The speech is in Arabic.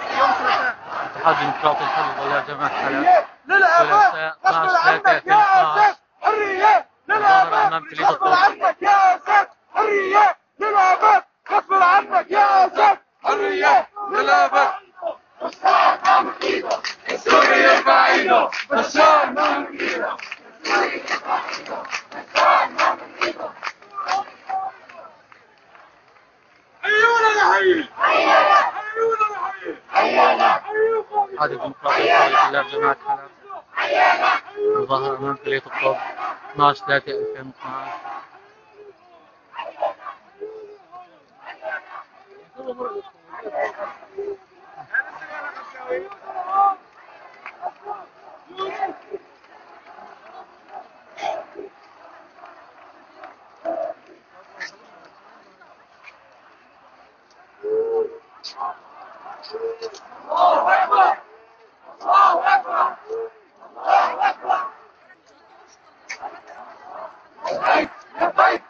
الاتحاد الديمقراطي الحر يا جماعة. الخلاف للأمام. غصب عنك يا اسد حرية. للأمام. غصب عنك يا اسد حرية. للأمام. غصب عنك يا اسد حرية. للأمام. مستعد من ايده السوري يرفع ايده بشار من ايده الاتحاد الديمقراطي الحر والله جماعة حلب مظاهرة أمام كلية الطب 12 3 2012 الله اكبر الله اكبر الله اكبر لبيك لبيك